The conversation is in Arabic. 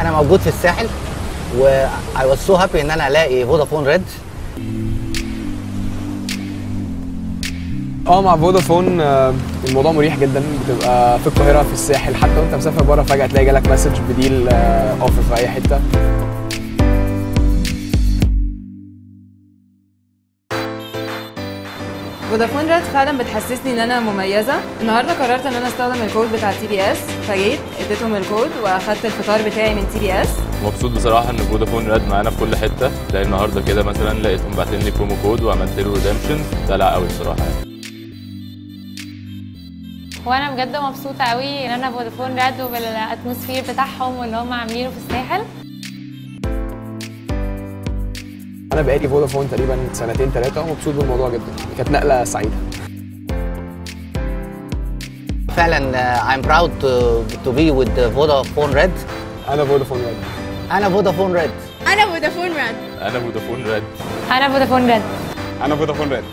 أنا موجود في الساحل و I was so happy ان أنا الاقي Vodafone Red آه مع فودافون آه، الموضوع مريح جدا. بتبقى في القاهرة في الساحل. حتى وانت مسافر بره فجأة تلاقي جالك message ب deal أو offer في أي حتة. Vodafone Red فعلا بتحسسني إن أنا مميزة. النهارده قررت إن أنا أستخدم الكود بتاع TBS فجيت اديتهم الكود وأخدت الفطار بتاعي من TBS مبسوط بصراحة إن Vodafone Red معانا في كل حتة زي النهارده كده مثلا لقيتهم باعتين لي promo code وعملت له redemption دلع قوي بصراحة يعني. وأنا بجد مبسوطة قوي إن أنا Vodafone Red وبال atmosphere بتاعهم واللي هم عاملينه في الساحل. أنا بقالي فودافون تقريبا سنتين ثلاثة ومبسوط بالموضوع جدا. كانت نقلة سعيدة. فعلا uh, I'm proud to, to be with the Vodafone Red. أنا فودافون راد أنا فودافون ريد أنا فودافون راد أنا فودافون راد أنا فودافون راد أنا فودافون راد